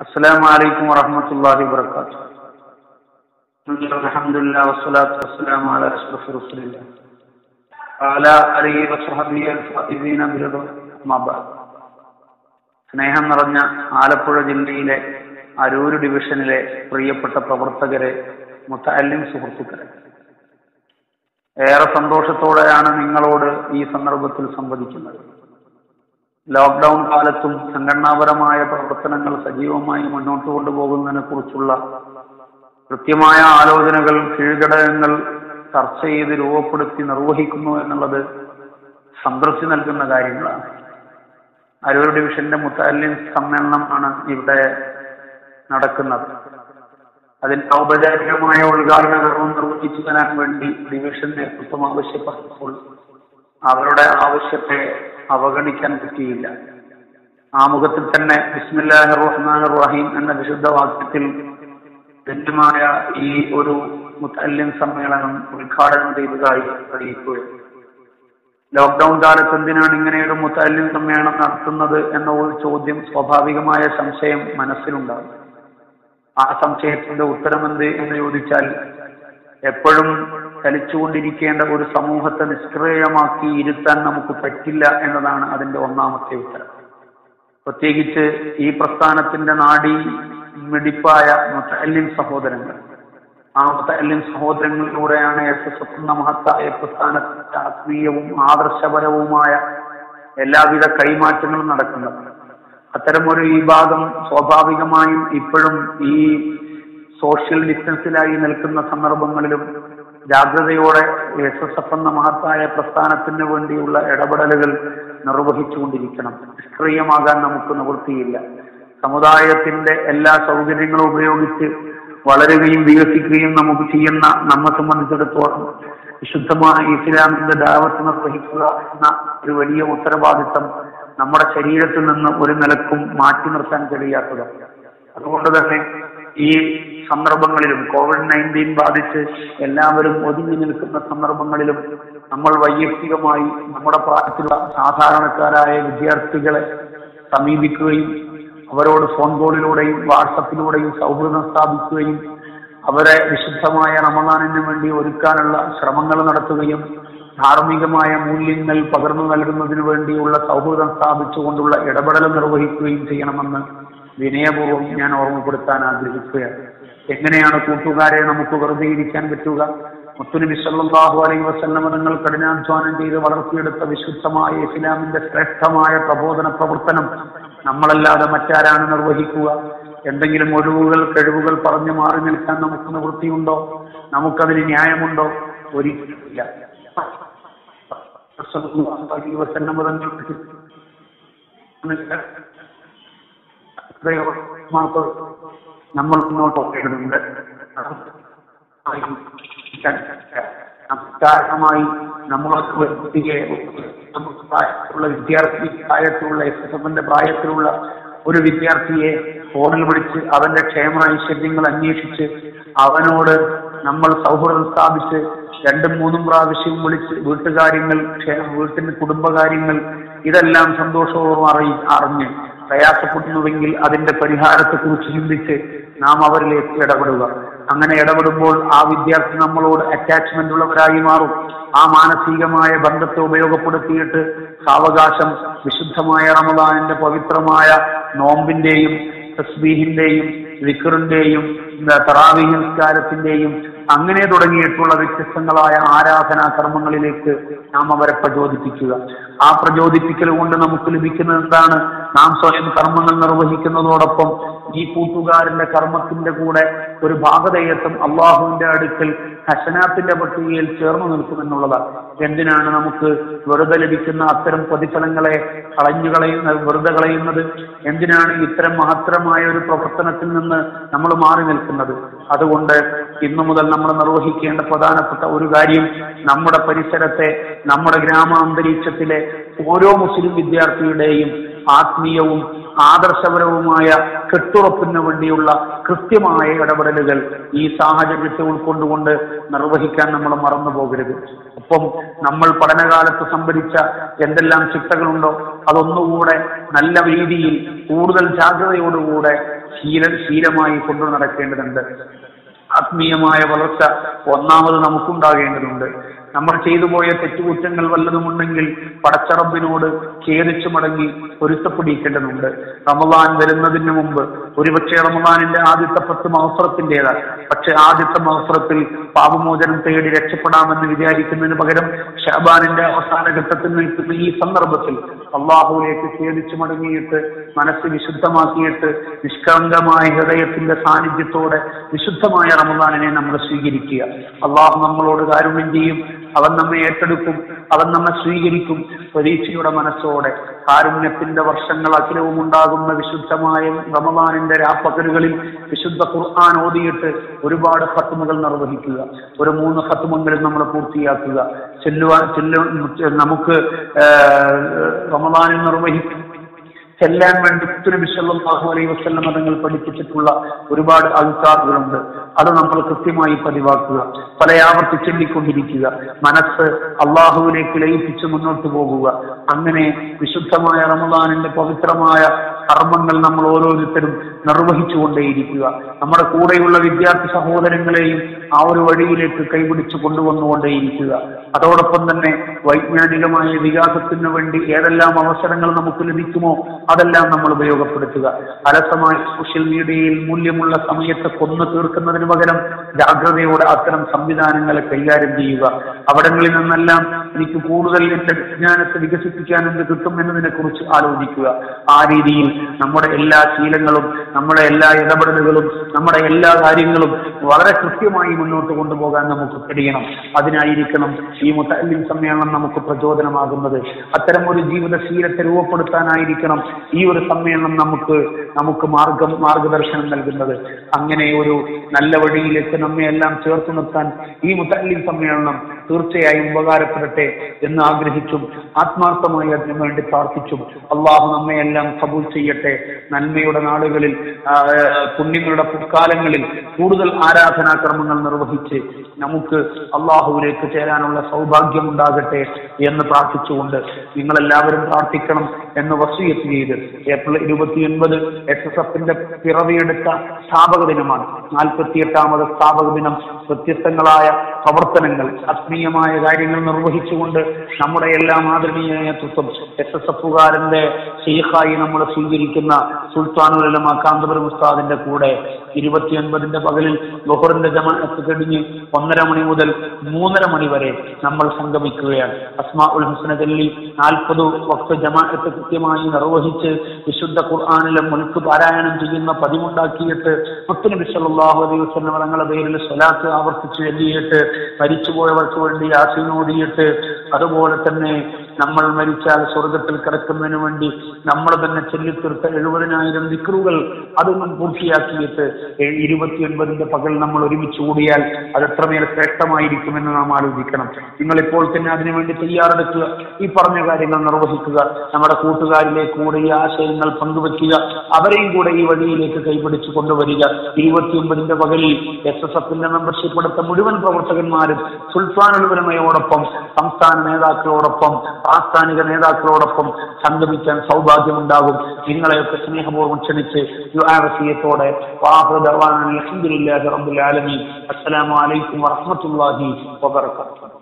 السلام عليكم ورحمة الله وبركاته الحمد لله والصلاة والسلام على أشرف رسول الله وعلى آله وصحبه الفائزين برضا أما بعد സ്നേഹം നിറഞ്ഞ ആലപ്പുഴ ജില്ലയിലെ അരൂർ ഡിവിഷനിലെ പ്രിയപ്പെട്ട പ്രവർത്തകരെ മുത്തല്ലിം സുഹൃത്തുക്കളെ ഏറെ സന്തോഷത്തോടെയാണ് നിങ്ങളോട് ഈ സന്ദർഭത്തിൽ സംവദിക്കുന്നത് ലോക്ക്ഡൌൺ കാലത്തും സംഘടനാപരമായ പ്രവർത്തനങ്ങൾ സജീവമായി മുന്നോട്ട് കൊണ്ടുപോകുന്നതിനെ കുറിച്ചുള്ള കൃത്യമായ ആലോചനകൾ കീഴ്ഘടകങ്ങൾ ചർച്ച ചെയ്ത് രൂപപ്പെടുത്തി നിർവഹിക്കുന്നു എന്നുള്ളത് സംതൃപ്തി നൽകുന്ന കാര്യങ്ങളാണ്. അരൂർ ഡിവിഷന്റെ മുത്താലിൻ സമ്മേളനമാണ് ഇവിടെ നടക്കുന്നത്. അതിന്റെ ഔപചാരികമായ ഉദ്ഘാടന കർമ്മം നിർവഹിച്ചു തരാൻ വേണ്ടി ഡിവിഷൻ നേതൃത്വം ആവശ്യപ്പെട്ടപ്പോൾ അവരുടെ ആവശ്യത്തെ അവഗണിക്കാൻ പറ്റിയില്ല. ആമുഖത്തിൽ തന്നെ ബിസ്മില്ലാഹി റഹ്മാൻ റഹീം എന്ന വിശുദ്ധ വാക്യത്തിൽ തെറ്റുമായ ഈ ഒരു മുത്തല്ലിം സമ്മേളനം ഉദ്ഘാടനം ചെയ്തതായി അറിയിക്കുകയാണ്. ലോക്ക്ഡൌൺ കാലത്ത് എന്തിനാണ് ഇങ്ങനെ ഒരു മുത്തല്ലിം സമ്മേളനം നടത്തുന്നത് എന്ന ഒരു ചോദ്യം സ്വാഭാവികമായ സംശയം മനസ്സിലുണ്ടാകും. ആ സംശയത്തിന്റെ ഉത്തരമെന്ത് എന്ന് ചോദിച്ചാൽ എപ്പോഴും ചലിച്ചുകൊണ്ടിരിക്കേണ്ട ഒരു സമൂഹത്തെ നിഷ്ക്രിയമാക്കി ഇരുത്താൻ നമുക്ക് പറ്റില്ല എന്നതാണ് അതിന്റെ ഒന്നാമത്തെ ഉത്തരം. പ്രത്യേകിച്ച് ഈ പ്രസ്ഥാനത്തിന്റെ നാടി മിടിപ്പായ മുത്തല്ലിം സഹോദരങ്ങൾ. ആ മുത്തല്ലിം സഹോദരങ്ങളിലൂടെയാണ് എസ് എസ് എഫ് എന്ന മഹത്തായ പ്രസ്ഥാനത്തിന്റെ ആത്മീയവും ആദർശപരവുമായ എല്ലാവിധ കൈമാറ്റങ്ങളും നടക്കുന്നത്. അത്തരമൊരു ഈ ഭാഗം സ്വാഭാവികമായും ഇപ്പോഴും ഈ സോഷ്യൽ ഡിസ്റ്റൻസിലായി നിൽക്കുന്ന സന്ദർഭങ്ങളിലും ജാഗ്രതയോടെ എസ് എസ് എഫ് എന്ന മഹത്തായ പ്രസ്ഥാനത്തിന് വേണ്ടിയുള്ള ഇടപെടലുകൾ നിർവഹിച്ചുകൊണ്ടിരിക്കണം. നിഷ്ക്രിയമാകാൻ നമുക്ക് നിവൃത്തിയില്ല. സമുദായത്തിന്റെ എല്ലാ സൗകര്യങ്ങളും ഉപയോഗിച്ച് വളരുകയും വികസിക്കുകയും നമുക്ക് ചെയ്യുന്ന നമ്മെ സംബന്ധിച്ചിടത്തോളം വിശുദ്ധമായ ഇസ്ലാമിന്റെ ദാവത്ത് നിർവഹിക്കുക എന്ന ഒരു വലിയ ഉത്തരവാദിത്തം നമ്മുടെ ശരീരത്തിൽ നിന്ന് ഒരു നിലക്കും മാറ്റി നിർത്താൻ കഴിയാത്തതാണ്. അതുകൊണ്ട് തന്നെ ഈ സന്ദർഭങ്ങളിലും കോവിഡ് നയന്റീൻ ബാധിച്ച് എല്ലാവരും ഒതുങ്ങി നിൽക്കുന്ന സന്ദർഭങ്ങളിലും നമ്മൾ വൈയക്തികമായി നമ്മുടെ പ്രായത്തിലുള്ള സാധാരണക്കാരായ വിദ്യാർത്ഥികളെ സമീപിക്കുകയും അവരോട് ഫോൺ കോളിലൂടെയും വാട്സപ്പിലൂടെയും സൗഹൃദം സ്ഥാപിക്കുകയും അവരെ വിശുദ്ധമായ റമദാനിന് വേണ്ടി ഒരുക്കാനുള്ള ശ്രമങ്ങൾ നടത്തുകയും ധാർമ്മികമായ മൂല്യങ്ങൾ പകർന്നു നൽകുന്നതിന് വേണ്ടിയുള്ള സൗഹൃദം സ്ഥാപിച്ചുകൊണ്ടുള്ള ഇടപെടൽ നിർവഹിക്കുകയും ചെയ്യണമെന്ന് വിനയപൂർവം ഞാൻ ഓർമ്മപ്പെടുത്താൻ ആഗ്രഹിക്കുകയാണ് എങ്ങനെയാണ് കൂട്ടുകാരെ നമുക്ക് വെറുതെ ഇരിക്കാൻ പറ്റുക? മുത്തുനബി സല്ലല്ലാഹു അലൈഹി വസല്ലമ തങ്ങൾ കഠിനാധ്വാനം ചെയ്ത് വളർത്തിയെടുത്ത വിശുദ്ധമായ ഇസ്ലാമിന്റെ ശ്രേഷ്ഠമായ പ്രബോധന പ്രവർത്തനം നമ്മളല്ലാതെ മറ്റാരാണ് നിർവഹിക്കുക? എന്തെങ്കിലും ഒഴിവുകൾ കഴിവുകൾ പറഞ്ഞു മാറി നിൽക്കാൻ നമുക്ക് നിവൃത്തിയുണ്ടോ? നമുക്കതിന് ന്യായമുണ്ടോ? ഒരിക്കലില്ല വസല്ലമ തങ്ങൾക്ക് നമ്മൾ മുന്നോട്ട് പോകേണ്ടതുണ്ട് കാരണമായി നമ്മളൊക്കെ വ്യക്തിയെ നമുക്ക് പ്രായത്തിലുള്ള വിദ്യാർത്ഥി പ്രായത്തിലുള്ള എസ് എസ് എഫിന്റെ പ്രായത്തിലുള്ള ഒരു വിദ്യാർത്ഥിയെ ഫോണിൽ വിളിച്ച് അവന്റെ ക്ഷേമ ഐശ്വര്യങ്ങൾ അന്വേഷിച്ച് അവനോട് നമ്മൾ സൗഹൃദം സ്ഥാപിച്ച് രണ്ടും മൂന്നും പ്രാവശ്യം വിളിച്ച് വീട്ടുകാര്യങ്ങൾ ക്ഷേമ വീട്ടിന്റെ കുടുംബകാര്യങ്ങൾ ഇതെല്ലാം സന്തോഷപൂർവം അറിഞ്ഞ് പ്രയാസപ്പെടുന്നുവെങ്കിൽ അതിന്റെ പരിഹാരത്തെക്കുറിച്ച് ചിന്തിച്ച് നാം അവരിലേക്ക് ഇടപെടുക. അങ്ങനെ ഇടപെടുമ്പോൾ ആ വിദ്യാർത്ഥി നമ്മളോട് അറ്റാച്ച്മെന്റ് ഉള്ളവരായി മാറും. ആ മാനസികമായ ബന്ധത്തെ ഉപയോഗപ്പെടുത്തിയിട്ട് സാവകാശം വിശുദ്ധമായ റമദാനിന്റെ പവിത്രമായ നോമ്പിന്റെയും തസ്ബീഹിന്റെയും വിക്കറിന്റെയും തറാവി നിസ്കാരത്തിന്റെയും അങ്ങനെ തുടങ്ങിയിട്ടുള്ള വ്യത്യസ്തങ്ങളായ ആരാധനാ കർമ്മങ്ങളിലേക്ക് നാം അവരെ പ്രചോദിപ്പിക്കുക. ആ പ്രചോദിപ്പിക്കൽ കൊണ്ട് നമുക്ക് ലഭിക്കുന്നത് എന്താണ്? നാം സ്വയം കർമ്മങ്ങൾ നിർവഹിക്കുന്നതോടൊപ്പം ഈ കൂട്ടുകാരന്റെ കർമ്മത്തിന്റെ കൂടെ ഒരു ഭാഗതയത്വം അള്ളാഹുവിന്റെ അടുക്കൽ ഹസനാത്തിന്റെ പട്ടികയിൽ ചേർന്ന് നിൽക്കുമെന്നുള്ളതാണ് എന്തിനാണ് നമുക്ക് വെറുതെ ലഭിക്കുന്ന അത്തരം പ്രതിഫലങ്ങളെ കളഞ്ഞു കളയുന്ന വെറുതെ കളയുന്നത്? എന്തിനാണ് ഇത്തരം മഹത്തരമായ ഒരു പ്രവർത്തനത്തിൽ നിന്ന് നമ്മൾ മാറി നിൽക്കുന്നത്? അതുകൊണ്ട് ഇന്നു മുതൽ നമ്മൾ നിർവഹിക്കേണ്ട പ്രധാനപ്പെട്ട ഒരു കാര്യം നമ്മുടെ പരിസരത്തെ നമ്മുടെ ഗ്രാമാന്തരീക്ഷത്തിലെ ഓരോ മുസ്ലിം വിദ്യാർത്ഥിയുടെയും ആത്മീയവും ആദർശപരവുമായ കെട്ടുറപ്പിന് വേണ്ടിയുള്ള കൃത്യമായ ഇടപെടലുകൾ ഈ സാഹചര്യത്തെ ഉൾക്കൊണ്ടുകൊണ്ട് നിർവഹിക്കാൻ നമ്മൾ മറന്നു പോകരുത്. ഒപ്പം നമ്മൾ പഠനകാലത്ത് സംഭരിച്ച എന്തെല്ലാം ചിട്ടകളുണ്ടോ അതൊന്നുകൂടെ നല്ല രീതിയിൽ കൂടുതൽ ജാഗ്രതയോടുകൂടെ ശീല ശീലമായി കൊണ്ടു നടക്കേണ്ടതുണ്ട്. ആത്മീയമായ വളർച്ച ഒന്നാമത് നമുക്കുണ്ടാകേണ്ടതുണ്ട്. നമ്മൾ ചെയ്തു പോയ തെറ്റുകുറ്റങ്ങൾ വല്ലതുമുണ്ടെങ്കിൽ പടച്ചറബിനോട് ഖേദിച്ചു മടങ്ങി പൊരുത്തപ്പെടിക്കേണ്ടതുണ്ട് റമദാൻ വരുന്നതിന് മുമ്പ് ഒരുപക്ഷെ റമദാനിന്റെ ആദ്യത്തെ പത്ത് മഹസ്രത്തിന്റെതാണ് പക്ഷെ ആദ്യത്തെ മഹസ്രത്തിൽ പാപമോചനം തേടി രക്ഷപ്പെടാമെന്ന് വിചാരിക്കുന്നതിന് പകരം ഷാബാനിന്റെ അവസാന ഘട്ടത്തിൽ നിൽക്കുന്ന ഈ സന്ദർഭത്തിൽ അള്ളാഹുവിലേക്ക് ഖേദിച്ചു മടങ്ങിയിട്ട് മനസ്സ് വിശുദ്ധമാക്കിയിട്ട് നിഷ്കളങ്കമായ ഹൃദയത്തിന്റെ സാന്നിധ്യത്തോടെ വിശുദ്ധമായ റമദാനിനെ നമ്മൾ സ്വീകരിക്കുക. അള്ളാഹു നമ്മളോട് കാരുണ്യം ചെയ്യും അവൻ നമ്മെ ഏറ്റെടുക്കും അവൻ നമ്മെ സ്വീകരിക്കും. പ്രതീക്ഷയുടെ മനസ്സോടെ കാരുണ്യത്തിന്റെ വർഷങ്ങൾ അഖിലവും ഉണ്ടാകുന്ന വിശുദ്ധമായ റമദാനിന്റെ രാപ്പകലുകളിൽ വിശുദ്ധ ഖുർആൻ ഓതിയിട്ട് ഒരുപാട് ഫത്തുമകൾ നിർവഹിക്കുക. ഒരു മൂന്ന് ഹത്തുമെങ്കിലും നമ്മൾ പൂർത്തിയാക്കുക. ചെല്ലുവാൻ ചെല്ലു നമുക്ക് റമദാനിൽ നിർവഹിക്കും. ചെല്ലാൻ വേണ്ടി നബി സല്ലല്ലാഹു അലൈഹി വസല്ലം തങ്ങൾ പഠിപ്പിച്ചിട്ടുള്ള ഒരുപാട് അൽക്കാറുകളുണ്ട് അത് നമ്മൾ കൃത്യമായി പതിവാക്കുക പലയാവർത്തി ചൊല്ലിക്കൊണ്ടിരിക്കുക മനസ്സ് അള്ളാഹുവിലേക്ക് ലയിപ്പിച്ച് മുന്നോട്ട് പോകുക. അങ്ങനെ വിശുദ്ധമായ റമദാനിന്റെ പവിത്രമായ കർമ്മങ്ങൾ നമ്മൾ ഓരോരുത്തരും നിർവഹിച്ചുകൊണ്ടേയിരിക്കുക. നമ്മുടെ കൂടെയുള്ള വിദ്യാർത്ഥി സഹോദരങ്ങളെയും ആ ഒരു വഴിയിലേക്ക് കൈപിടിച്ചു കൊണ്ടുവന്നുകൊണ്ടേയിരിക്കുക. അതോടൊപ്പം തന്നെ വൈജ്ഞാനികമായ വികാസത്തിന് വേണ്ടി ഏതെല്ലാം അവസരങ്ങൾ നമുക്ക് ലഭിക്കുമോ അതെല്ലാം നമ്മൾ ഉപയോഗപ്പെടുത്തുക. അലസമായ സോഷ്യൽ മീഡിയയിൽ മൂല്യമുള്ള സമയത്തെ കൊന്നു തീർക്കുന്നതിന് പകരം ജാഗ്രതയോടെ അത്തരം സംവിധാനങ്ങളെ കൈകാര്യം ചെയ്യുക. അവിടങ്ങളിൽ നിന്നെല്ലാം എനിക്ക് കൂടുതൽ എന്റെ വിജ്ഞാനത്തെ വികസിപ്പിക്കാൻ എന്ത് കിട്ടും എന്നതിനെ കുറിച്ച് ആലോചിക്കുക. ആ രീതിയിൽ നമ്മുടെ എല്ലാ ശീലങ്ങളും നമ്മുടെ എല്ലാ ഇടപെടലുകളും നമ്മുടെ എല്ലാ കാര്യങ്ങളും വളരെ കൃത്യമായി മുന്നോട്ട് കൊണ്ടുപോകാൻ നമുക്ക് കഴിയണം. അതിനായിരിക്കണം ഈ മുത്തല്ലിം സമ്മേളനം നമുക്ക് പ്രചോദനമാകുന്നത്. അത്തരം ഒരു ജീവിതശീലത്തെ രൂപപ്പെടുത്താനായിരിക്കണം ഈ ഒരു സമ്മേളനം നമുക്ക് നമുക്ക് മാർഗം മാർഗദർശനം നൽകുന്നത്. അങ്ങനെ ഒരു നല്ല വഴിയിലേക്ക് നമ്മെ എല്ലാം ചേർത്ത് നിർത്താൻ ഈ മുത്തല്ലിം സമ്മേളനം തീർച്ചയായും ഉപകാരപ്പെടട്ടെ എന്ന് ആഗ്രഹിച്ചും ആത്മാർത്ഥമായി അതിനു വേണ്ടി പ്രാർത്ഥിച്ചും അള്ളാഹു നമ്മയെല്ലാം കബൂൽ ചെയ്യട്ടെ. നന്മയുടെ നാളുകളിൽ പുണ്യങ്ങളുടെ പുക്കാലങ്ങളിൽ കൂടുതൽ ആരാധനാക്രമങ്ങൾ നിർവഹിച്ച് നമുക്ക് അള്ളാഹുവിലേക്ക് ചേരാനുള്ള സൗഭാഗ്യം ഉണ്ടാകട്ടെ എന്ന് പ്രാർത്ഥിച്ചുകൊണ്ട് നിങ്ങളെല്ലാവരും പ്രാർത്ഥിക്കണം എന്ന് വസീയത്ത് ചെയ്ത് ഏപ്രിൽ ഇരുപത്തിയൊൻപത് എസ് എസ് എഫിന്റെ പിറവിയെടുത്ത സ്ഥാപക ദിനമാണ് നാൽപ്പത്തിയെട്ടാമത് സ്ഥാപക ദിനം വ്യത്യസ്തങ്ങളായ പ്രവർത്തനങ്ങൾ ആത്മീയമായ കാര്യങ്ങൾ നിർവഹിച്ചുകൊണ്ട് നമ്മുടെ എല്ലാം ആദരണീയ നേതൃത്വം എസ് എസ് എഫുകാരന്റെ ഷെയ്ഖായി നമ്മൾ സ്വീകരിക്കുന്ന സുൽത്താനുലമ കാന്തപുരം ഉസ്താദിന്റെ കൂടെ ഇരുപത്തിയൊൻപതിന്റെ പകലിൽ ബഹുറിന്റെ ജമാഅത്ത് കഴിഞ്ഞ് ഒന്നര മണി മുതൽ മൂന്നര മണി വരെ നമ്മൾ സംഗമിക്കുകയാണ്. അസ്മാ ഉൽ ഹുസ്ന ചൊല്ലി നാൽപ്പത് വക്ത ജമാഅത്ത് കൃത്യമായി നിർവഹിച്ച് വിശുദ്ധ ഖുർആാനിലെ മുൽക്ക് പാരായണം ചെയ്യുന്ന പതിവുണ്ടാക്കിയിട്ട് മുത്തനബി സല്ലല്ലാഹു അലൈഹി തങ്ങളുടെ പേരിൽ സ്വലാത്ത് ആവർത്തിച്ച് എഴുതിയിട്ട് മരിച്ചുപോയവർക്ക് വേണ്ടി ആശീനോദിയിട്ട് അതുപോലെ തന്നെ നമ്മൾ മരിച്ചാൽ സ്വർഗത്തിൽ കിടക്കുന്നതിന് വേണ്ടി നമ്മൾ തന്നെ ചൊല്ലിത്തീർത്ത എഴുപതിനായിരം ദിക്റുകൾ അതൊന്നും പൂർത്തിയാക്കിയിട്ട് ഇരുപത്തിയൊൻപതിന്റെ പകൽ നമ്മൾ ഒരുമിച്ച് കൂടിയാൽ അത് എത്രമേൽ ശ്രേഷ്ഠമായിരിക്കുമെന്ന് നാം ആലോചിക്കണം. നിങ്ങൾ ഇപ്പോൾ തന്നെ അതിനുവേണ്ടി തയ്യാറെടുക്കുക. ഈ പറഞ്ഞ കാര്യങ്ങൾ നിർവഹിക്കുക. നമ്മുടെ കൂട്ടുകാരിലേക്ക് കൂടെ ഈ ആശയങ്ങൾ പങ്കുവെക്കുക. അവരെയും കൂടെ ഈ വഴിയിലേക്ക് കൈപിടിച്ച് കൊണ്ടുവരിക. ഇരുപത്തിയൊമ്പതിന്റെ പകലിൽ എസ് എസ് എഫിന്റെ മെമ്പർഷിപ്പ് എടുത്ത മുഴുവൻ പ്രവർത്തകന്മാരും സുൽത്താനുലമയോടൊപ്പം സംസ്ഥാന നേതാക്കളോടൊപ്പം പ്രാസ്ഥാനിക നേതാക്കളോടൊപ്പം സംഗമിക്കാൻ സൗഭാഗ്യമുണ്ടാകും. നിങ്ങളെയൊക്കെ സ്നേഹപൂർവം ക്ഷണിച്ച് യുആർസിയത്തോടെ അലഹമുല്ലാഹി റബ്ബുൽ ആലമീൻ. അസ്സലാമു അലൈക്കും വറഹ്മത്തുള്ളാഹി വബറകാതുഹു.